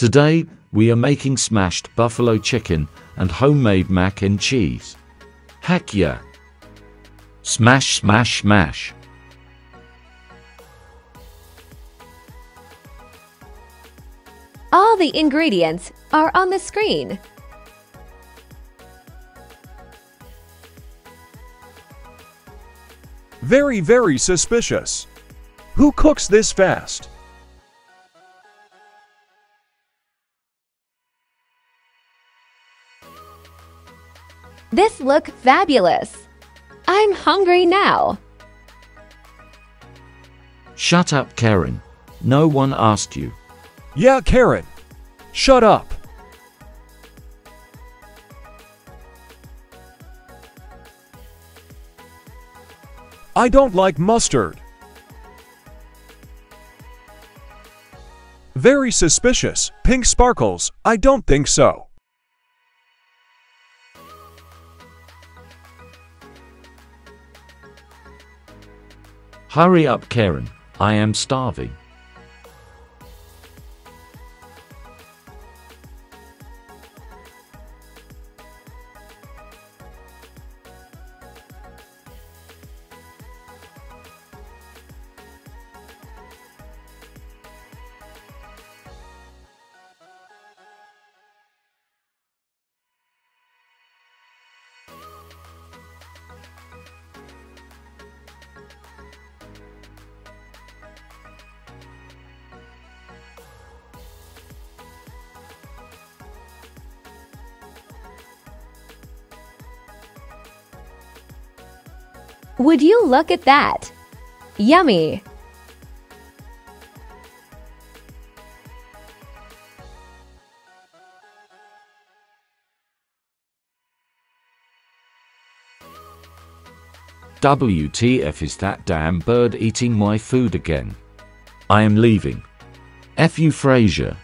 Today, we are making smashed buffalo chicken and homemade mac and cheese. Heck yeah! Smash, smash, smash. All the ingredients are on the screen. Very, very suspicious. Who cooks this fast? This look fabulous. I'm hungry now. Shut up, Karen. No one asked you. Yeah, Karen. Shut up. I don't like mustard. Very suspicious. Pink sparkles. I don't think so. Hurry up, Karen. I am starving. Would you look at that? Yummy! WTF is that damn bird eating my food again? I am leaving. F you Frasier.